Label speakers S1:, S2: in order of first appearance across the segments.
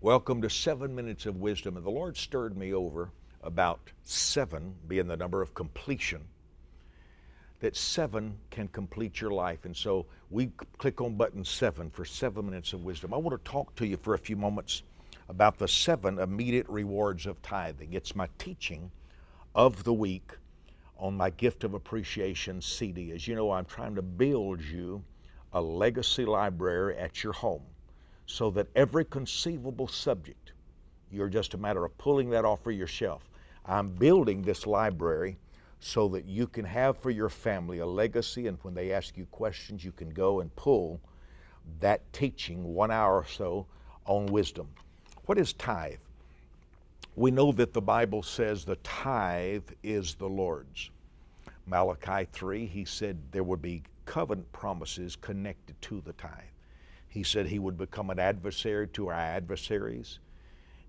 S1: Welcome to Seven Minutes of Wisdom. And the Lord stirred me over about seven being the number of completion, that seven can complete your life. And so we click on button seven for seven minutes of wisdom. I want to talk to you for a few moments about the seven immediate rewards of tithing. It's my teaching of the week on my gift of appreciation CD. As you know, I'm trying to build you a legacy library at your home so that every conceivable subject, you're just a matter of pulling that off of your shelf. I'm building this library so that you can have for your family a legacy, and when they ask you questions, you can go and pull that teaching one hour or so on wisdom. What is tithe? We know that the Bible says the tithe is the Lord's. Malachi 3, he said there would be covenant promises connected to the tithe. He said he would become an adversary to our adversaries.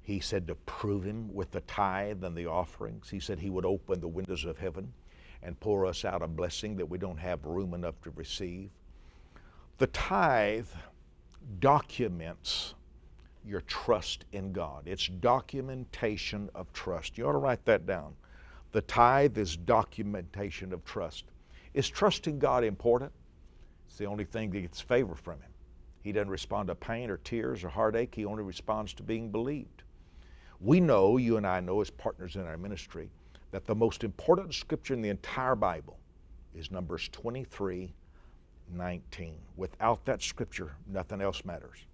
S1: He said to prove him with the tithe and the offerings. He said he would open the windows of heaven and pour us out a blessing that we don't have room enough to receive. The tithe documents your trust in God. It's documentation of trust. You ought to write that down. The tithe is documentation of trust. Is trusting God important? It's the only thing that gets favor from Him. He doesn't respond to pain or tears or heartache. He only responds to being believed. We know, you and I know as partners in our ministry, that the most important scripture in the entire Bible is Numbers 23 19. Without that scripture, nothing else matters.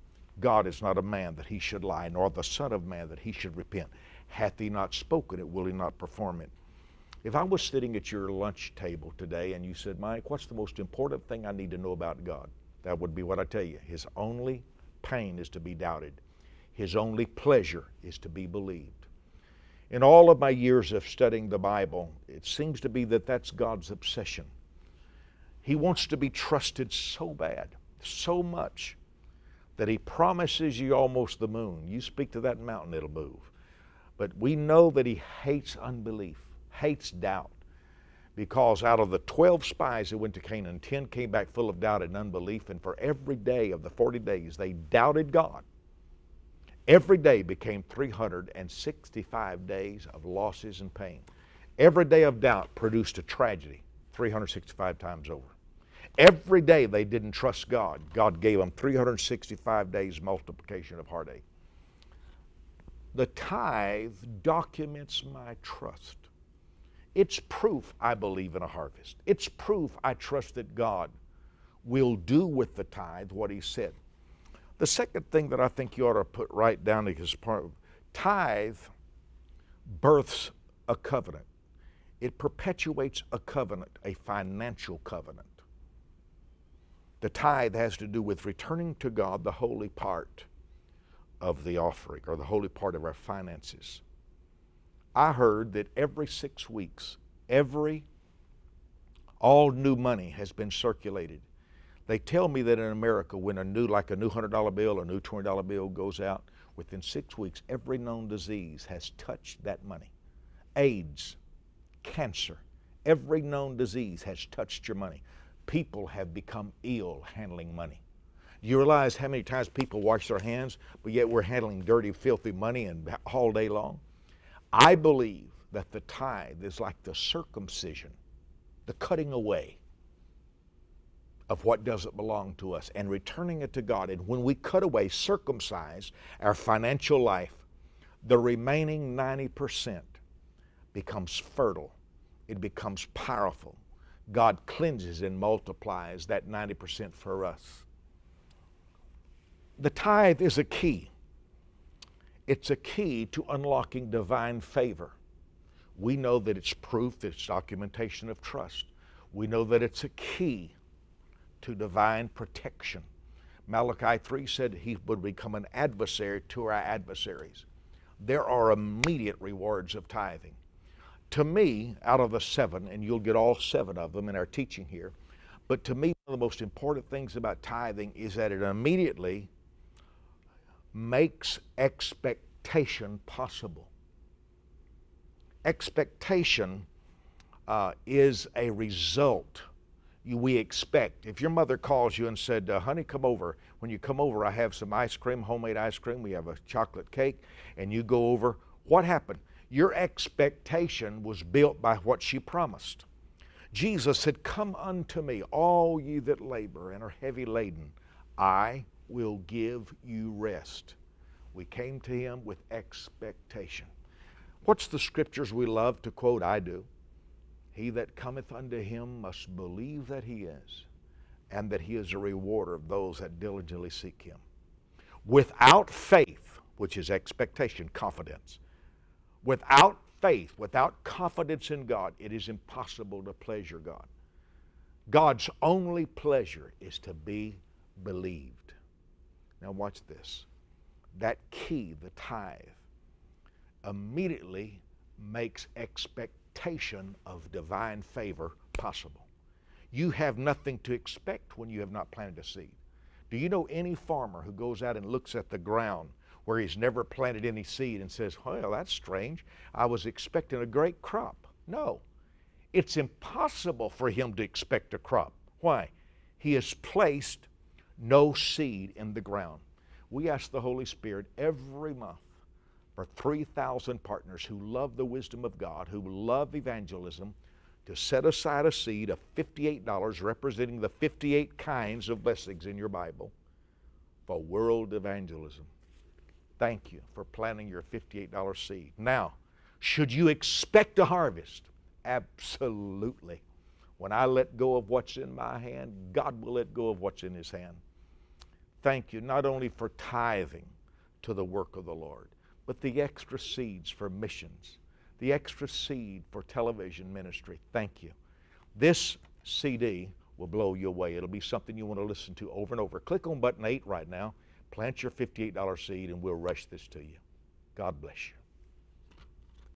S1: God is not a man that he should lie, nor the Son of Man that he should repent. Hath he not spoken it, will he not perform it? If I was sitting at your lunch table today and you said, Mike, what's the most important thing I need to know about God? That would be what I tell you. His only pain is to be doubted, His only pleasure is to be believed. In all of my years of studying the Bible, it seems to be that that's God's obsession. He wants to be trusted so bad, so much, that He promises you almost the moon. You speak to that mountain, it'll move. But we know that He hates unbelief, hates doubt because out of the 12 spies who went to Canaan, 10 came back full of doubt and unbelief, and for every day of the 40 days they doubted God. Every day became 365 days of losses and pain. Every day of doubt produced a tragedy 365 times over. Every day they didn't trust God, God gave them 365 days multiplication of heartache. The tithe documents my trust. It's proof I believe in a harvest. It's proof I trust that God will do with the tithe what He said. The second thing that I think you ought to put right down is part of tithe births a covenant. It perpetuates a covenant, a financial covenant. The tithe has to do with returning to God the holy part of the offering or the holy part of our finances. I heard that every six weeks, every, all new money has been circulated. They tell me that in America, when a new, like a new $100 bill or a new $20 bill goes out, within six weeks, every known disease has touched that money. AIDS, cancer, every known disease has touched your money. People have become ill handling money. Do you realize how many times people wash their hands, but yet we're handling dirty, filthy money and all day long? I believe that the tithe is like the circumcision, the cutting away of what doesn't belong to us and returning it to God. And when we cut away, circumcise our financial life, the remaining 90% becomes fertile, it becomes powerful. God cleanses and multiplies that 90% for us. The tithe is a key. It's a key to unlocking divine favor. We know that it's proof, it's documentation of trust. We know that it's a key to divine protection. Malachi 3 said he would become an adversary to our adversaries. There are immediate rewards of tithing. To me, out of the seven, and you'll get all seven of them in our teaching here, but to me, one of the most important things about tithing is that it immediately makes expectation possible. Expectation uh, is a result we expect. If your mother calls you and said, uh, honey, come over, When you come over, I have some ice cream, homemade ice cream. We have a chocolate cake, and you go over. What happened? Your expectation was built by what she promised. Jesus said, Come unto me, all ye that labor and are heavy laden. I will give you rest. We came to him with expectation. What's the scriptures we love to quote? I do. He that cometh unto him must believe that he is, and that he is a rewarder of those that diligently seek him. Without faith, which is expectation, confidence, without faith, without confidence in God, it is impossible to pleasure God. God's only pleasure is to be believed. Now, watch this. That key, the tithe, immediately makes expectation of divine favor possible. You have nothing to expect when you have not planted a seed. Do you know any farmer who goes out and looks at the ground where he's never planted any seed and says, Well, that's strange. I was expecting a great crop. No. It's impossible for him to expect a crop. Why? He has placed no seed in the ground. We ask the Holy Spirit every month for 3,000 partners who love the wisdom of God, who love evangelism, to set aside a seed of $58 representing the 58 kinds of blessings in your Bible for world evangelism. Thank you for planting your $58 seed. Now, should you expect a harvest? Absolutely. When I let go of what's in my hand, God will let go of what's in His hand. Thank you not only for tithing to the work of the Lord, but the extra seeds for missions, the extra seed for television ministry. Thank you. This CD will blow you away. It'll be something you want to listen to over and over. Click on button 8 right now, plant your $58 seed, and we'll rush this to you. God bless you.